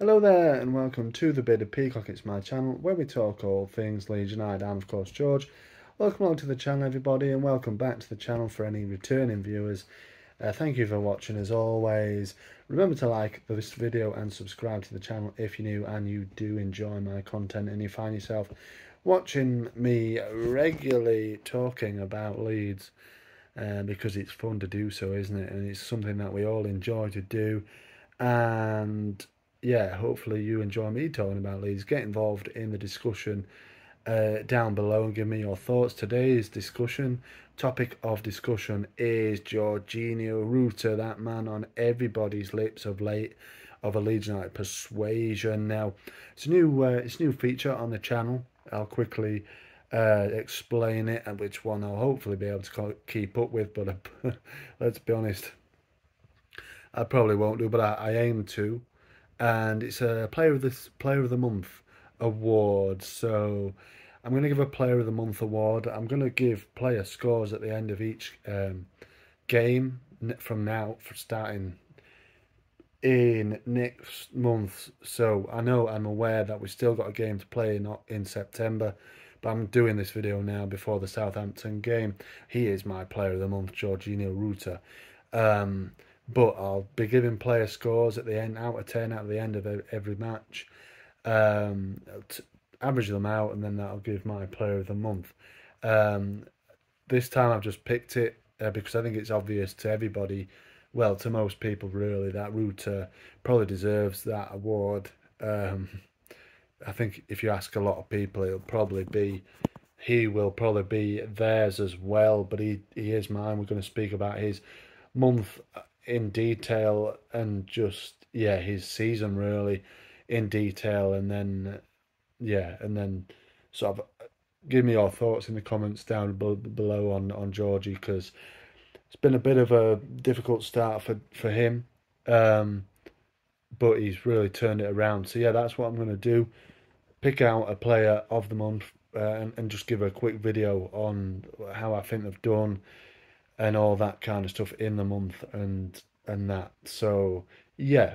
Hello there and welcome to the Bearded Peacock, it's my channel where we talk all things Leeds United and of course George. Welcome along to the channel everybody and welcome back to the channel for any returning viewers. Uh, thank you for watching as always. Remember to like this video and subscribe to the channel if you're new and you do enjoy my content and you find yourself watching me regularly talking about Leeds uh, because it's fun to do so isn't it and it's something that we all enjoy to do and yeah, hopefully you enjoy me talking about Leeds. Get involved in the discussion uh, down below and give me your thoughts. Today's discussion, topic of discussion is Georginio Rutter, that man on everybody's lips of late of a Leeds United persuasion. Now, it's a new, uh, it's a new feature on the channel. I'll quickly uh, explain it and which one I'll hopefully be able to keep up with. But let's be honest, I probably won't do, but I, I aim to and it's a player of the player of the month award. So I'm going to give a player of the month award. I'm going to give player scores at the end of each um, game from now for starting in next month. So I know I'm aware that we've still got a game to play not in September, but I'm doing this video now before the Southampton game. He is my player of the month, Georginio Rutter. Um, but I'll be giving player scores at the end, out of 10 out of the end of every match. Um, average them out, and then that'll give my player of the month. Um, this time I've just picked it uh, because I think it's obvious to everybody, well, to most people really, that Rutter probably deserves that award. Um, I think if you ask a lot of people, it'll probably be he will probably be theirs as well, but he, he is mine. We're going to speak about his month in detail and just yeah his season really in detail and then yeah and then sort of give me your thoughts in the comments down below on on Georgie because it's been a bit of a difficult start for for him um, but he's really turned it around. So yeah that's what I'm going to do. Pick out a player of the month uh, and, and just give a quick video on how I think they've done and all that kind of stuff in the month and and that. So yeah,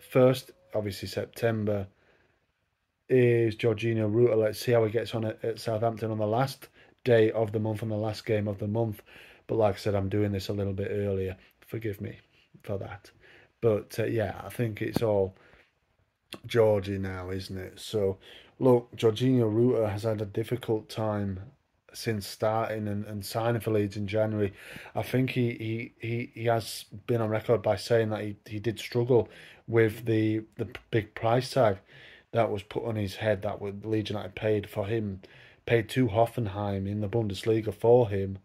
first obviously September is Georginio Rutter. Let's see how he gets on at, Southampton on the last day of the month and the last game of the month. But like I said, I'm doing this a little bit earlier. Forgive me for that. But uh, yeah, I think it's all Georgie now, isn't it? So look, Georginio Rutter has had a difficult time since starting and, and signing for Leeds in January. I think he, he, he, he has been on record by saying that he, he did struggle with the the big price tag that was put on his head that Leeds United paid for him, paid to Hoffenheim in the Bundesliga for him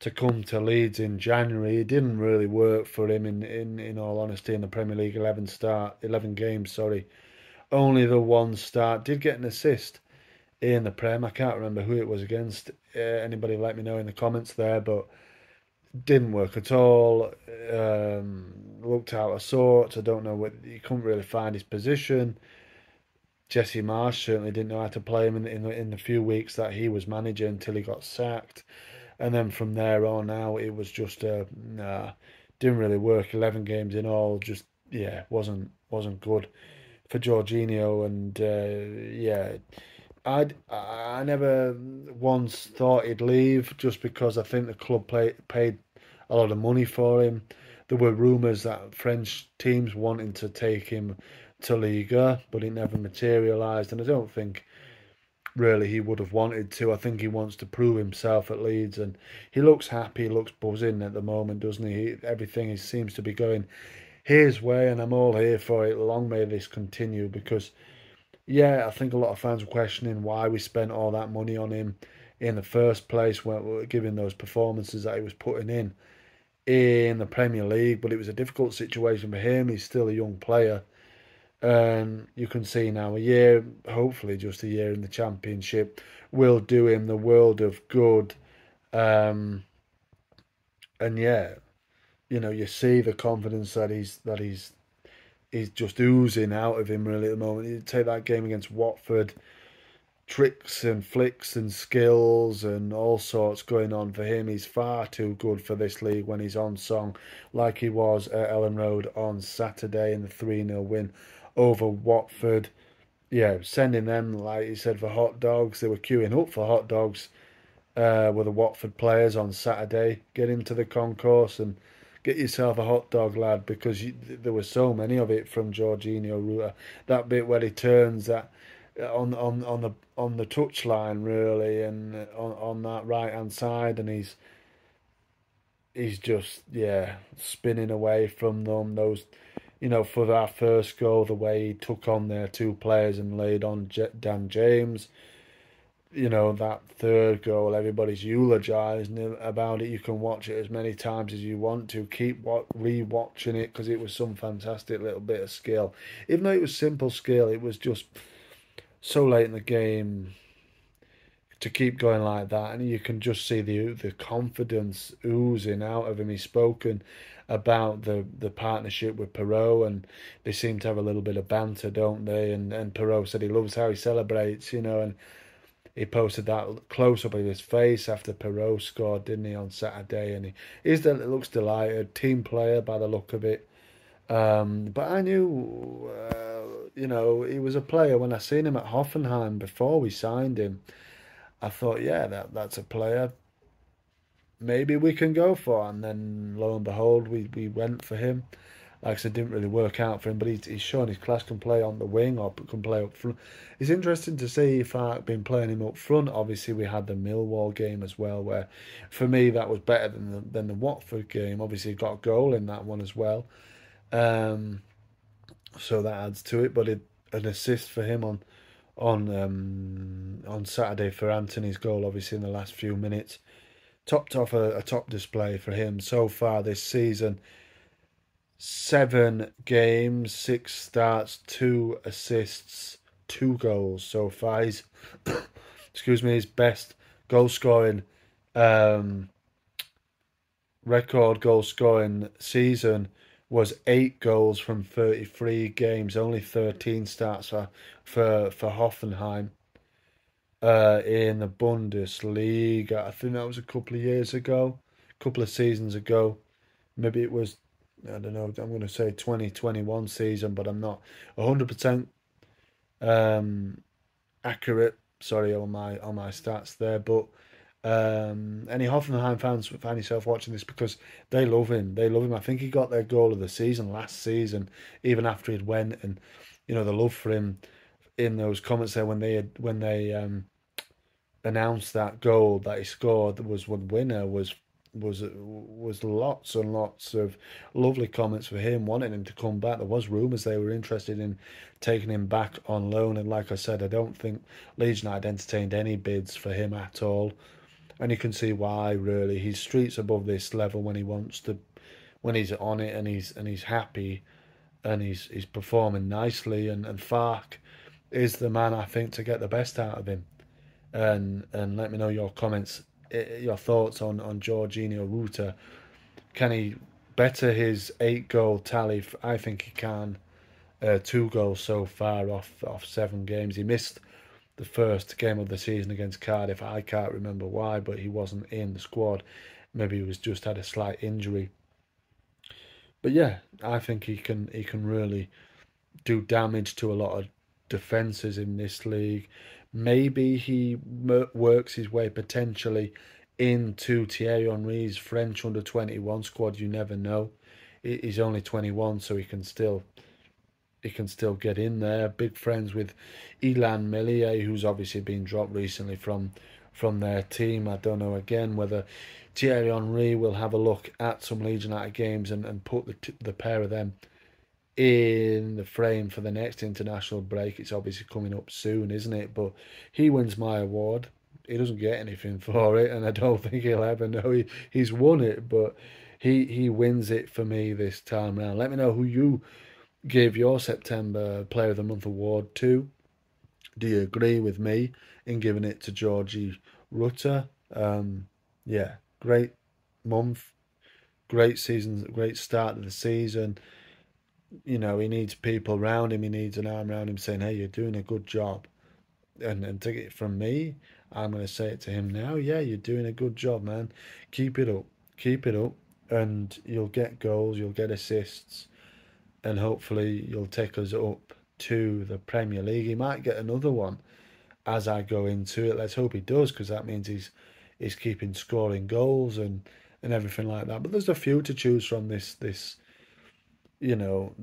to come to Leeds in January. It didn't really work for him in, in, in all honesty in the Premier League eleven start eleven games, sorry. Only the one start. Did get an assist in the Prem. I can't remember who it was against. Uh, anybody let me know in the comments there, but didn't work at all. Um, looked out of sorts. I don't know what he couldn't really find his position. Jesse Marsch certainly didn't know how to play him in, in, in the few weeks that he was manager until he got sacked, and then from there on out it was just uh, nah, didn't really work. Eleven games in all, just yeah, wasn't wasn't good for Georginio, and uh, yeah I I never once thought he'd leave just because I think the club play, paid a lot of money for him. There were rumours that French teams wanting to take him to Liga, but it never materialised, and I don't think really he would have wanted to. I think he wants to prove himself at Leeds, and he looks happy, he looks buzzing at the moment, doesn't he? he everything is, seems to be going his way, and I'm all here for it. Long may this continue because yeah, I think a lot of fans were questioning why we spent all that money on him in the first place, when giving those performances that he was putting in in the Premier League. But it was a difficult situation for him. He's still a young player. And you can see now a year, hopefully just a year in the Championship, will do him the world of good. Um, and yeah, you know, you see the confidence that he's that he's he's just oozing out of him really at the moment. You take that game against Watford, tricks and flicks and skills and all sorts going on for him. He's far too good for this league when he's on song, like he was at Elland Road on Saturday in the 3 0 win over Watford. Yeah, sending them, like he said, for hot dogs. They were queuing up for hot dogs uh, with the Watford players on Saturday. Get into the concourse and get yourself a hot dog, lad, because you, there were so many of it from Georginio Rutter. That bit where he turns that uh, on on on the on the touchline really, and uh, on on that right hand side, and he's he's just yeah spinning away from them. Those you know for that first goal, the way he took on their two players and laid on Dan James. You know that third goal, everybody's eulogising about it. You can watch it as many times as you want to. Keep what re-watching it because it was some fantastic little bit of skill. Even though it was simple skill, it was just so late in the game to keep going like that, and you can just see the the confidence oozing out of him. He's spoken about the the partnership with Piroe, and they seem to have a little bit of banter, don't they? And and Piroe said he loves how he celebrates, you know, and he posted that close up of his face after Piroe scored, didn't he, on Saturday? And he is that looks delighted, team player by the look of it. Um, but I knew. Uh, you know, he was a player when I seen him at Hoffenheim before we signed him. I thought, yeah, that that's a player maybe we can go for. And then lo and behold, we, we went for him. Like I said, didn't really work out for him, but he, he's shown his class can play on the wing or can play up front. It's interesting to see if I've been playing him up front. Obviously, we had the Millwall game as well, where for me that was better than the, than the Watford game. Obviously, got a goal in that one as well. Um, so that adds to it. But it, an assist for him on on um, on Saturday for Anthony's goal, obviously in the last few minutes, topped off a, a top display for him so far this season. Seven games, six starts, two assists, two goals so far. He's excuse me, his best goal scoring um, record goal scoring season was eight goals from 33 games, only 13 starts for for, for Hoffenheim uh, in the Bundesliga. I think that was a couple of years ago, a couple of seasons ago. Maybe it was, I don't know, I'm going to say 2021 season, but I'm not 100% um, accurate. Sorry on my on my stats there, but um, any Hoffenheim fans find yourself watching this because they love him. They love him. I think he got their goal of the season last season, even after he'd went, and you know the love for him in those comments there when they had, when they um, announced that goal that he scored that was one winner was was was lots and lots of lovely comments for him wanting him to come back. There was rumours they were interested in taking him back on loan, and like I said, I don't think Leeds United entertained any bids for him at all and you can see why. Really, he's streets above this level when he wants to, when he's on it and he's and he's happy, and he's he's performing nicely. And and Farke is the man I think to get the best out of him. And and let me know your comments, your thoughts on on Georginio Rutter. Can he better his eight goal tally? I think he can. Uh, two goals so far off off seven games. He missed the first game of the season against Cardiff. I can't remember why, but he wasn't in the squad. Maybe he was just had a slight injury. But yeah, I think he can he can really do damage to a lot of defenses in this league. Maybe he works his way potentially into Thierry Henry's French under 21 squad. You never know. He's only 21, so he can still he can still get in there. Big friends with Illan Meslier, who's obviously been dropped recently from from their team. I don't know again whether Thierry Henry will have a look at some Leeds United games and, and put the the pair of them in the frame for the next international break. It's obviously coming up soon, isn't it? But he wins my award. He doesn't get anything for it, and I don't think he'll ever know he, he's won it. But he he wins it for me this time round. Let me know who you give your September Player of the Month award to. Do you agree with me in giving it to Georgie Rutter? Um, yeah, great month, great season, great start of the season. You know, he needs people around him. He needs an arm around him saying, "Hey, you're doing a good job." and, and take it from me, I'm going to say it to him now. Yeah, you're doing a good job, man. Keep it up. Keep it up. And you'll get goals, you'll get assists, and hopefully you'll take us up to the Premier League. He might get another one as I go into it. Let's hope he does, because that means he's he's keeping scoring goals and and everything like that. But there's a few to choose from this this you know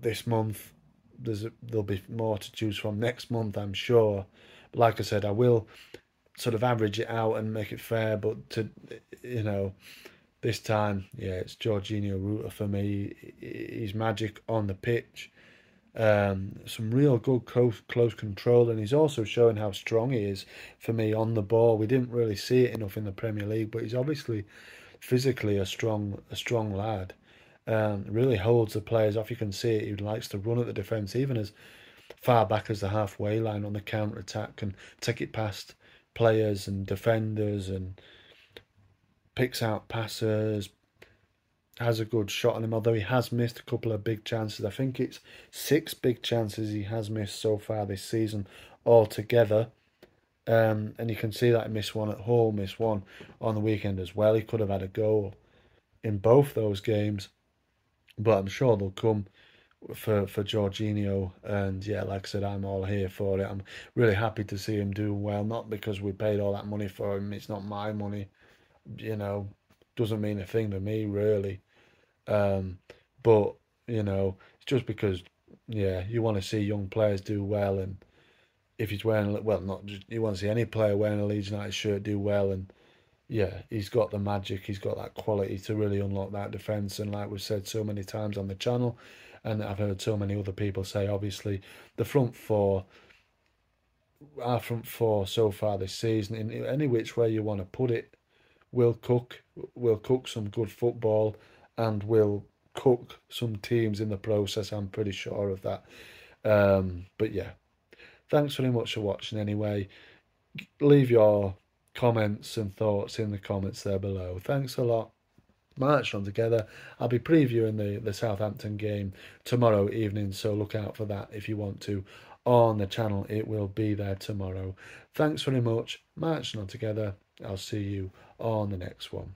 this month. There's a, there'll be more to choose from next month, I'm sure. But like I said, I will sort of average it out and make it fair. But to you know, this time, yeah, it's Georginio Rutter for me. He's magic on the pitch. Um, some real good close, close control, and he's also showing how strong he is for me on the ball. We didn't really see it enough in the Premier League, but he's obviously physically a strong a strong lad. Um, really holds the players off. You can see it. He likes to run at the defence, even as far back as the halfway line on the counter attack, and take it past players and defenders and picks out passes, has a good shot on him, although he has missed a couple of big chances. I think it's six big chances he has missed so far this season altogether. Um, and you can see that he missed one at home, missed one on the weekend as well. He could have had a goal in both those games, but I'm sure they'll come for for Georginio. And yeah, like I said, I'm all here for it. I'm really happy to see him do well. Not because we paid all that money for him. It's not my money. You know, doesn't mean a thing to me really. Um, but you know, it's just because yeah, you want to see young players do well, and if he's wearing well, not just, you want to see any player wearing a Leeds United shirt do well, and yeah, he's got the magic, he's got that quality to really unlock that defence, and like we've said so many times on the channel, and I've heard so many other people say, obviously, the front four, our front four so far this season, in any which way you want to put it, will cook, will cook some good football, and will cook some teams in the process. I'm pretty sure of that. Um, but yeah, thanks very much for watching anyway. Leave your comments and thoughts in the comments there below. Thanks a lot. March on together. I'll be previewing the, the Southampton game tomorrow evening, so look out for that if you want to on the channel. It will be there tomorrow. Thanks very much. Marching on together. I'll see you on the next one.